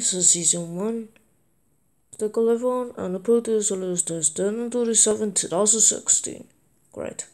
This is season one. The 11 and the producer list is 10 27 2016. Great.